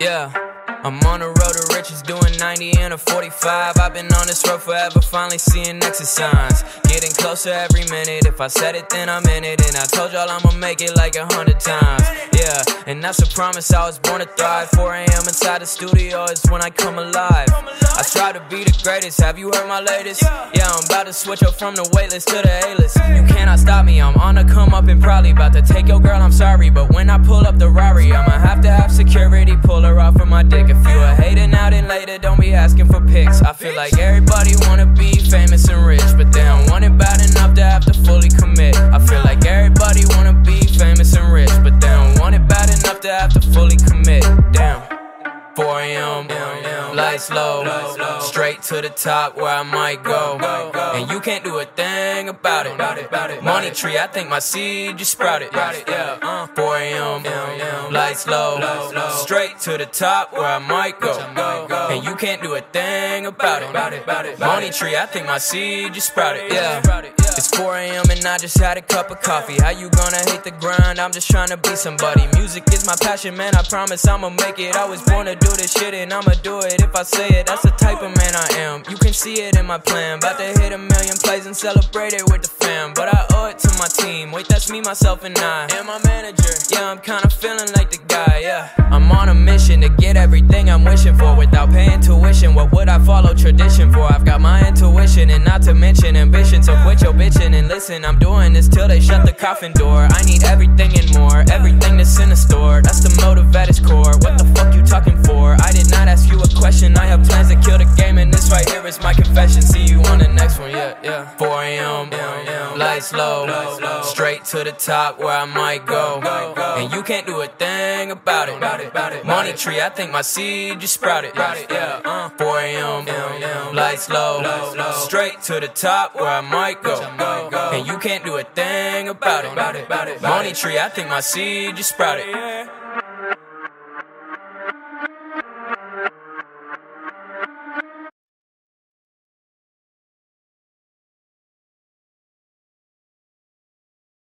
Yeah. I'm on the road to riches, doing 90 and a 45. I've been on this road forever, finally seeing exit signs. Getting closer every minute. If I said it, then I'm in it. And I told y'all I'ma make it like a hundred times. Yeah, and that's a promise. I was born to thrive. 4 a.m. inside the studio is when I come alive. I strive to be the greatest. Have you heard my latest? Yeah, I'm about to switch up from the waitlist to the A-list. You cannot stop me. I'm on the come up and probably about to take your girl. I'm sorry, but when I pull up the Rari, I'ma have to have security pull her off of my dick. If you a hating out and later, don't be asking for pics. I feel like everybody wanna be famous and rich, but they don't want it bad enough to have to fully commit. I feel like everybody wanna be famous and rich, but they don't want it bad enough to have to fully commit. Damn. 4 a.m. Lights low, straight to the top where I might go. And you can't do a thing about it. Money tree, I think my seed just sprouted. Yeah, uh, 4 a.m. Lights low, straight to the top where I might go. And you can't do a thing about it. Money tree, I think my seed just sprouted. Yeah. It's 4 a.m. and I just had a cup of coffee. How you gonna hate the grind? I'm just trying to be somebody. Music is my passion, man. I promise I'ma make it. I was born to do this shit and I'ma do it if I say it. That's the type of man I am. You can see it in my plan. About to hit a million plays and celebrate it with the fam. But I owe it to my team. Wait, that's me, myself, and I. And my manager. Yeah, I'm kinda feeling like the guy, yeah. I'm on a mission to get everything I'm wishing for without paying tuition. What would I follow tradition for? I've got my intuition and not to mention So quit your bitching and listen. I'm doing this till they shut the coffin door. I need everything and more. Everything that's in the store. That's the motive at its core. What the fuck you talking for? I did not ask you a question. I have plans to kill the game, and this right here is my confession. See you on the next one, yeah, yeah. 4 a.m. Lights low, straight to the top where I might go. And you can't do a thing about it. Money tree, I think my seed just sprouted. Yeah, uh, 4 a.m. Lights low, straight to the top where I might go. And you can't do a thing about it. Money tree, I think my seed just sprouted.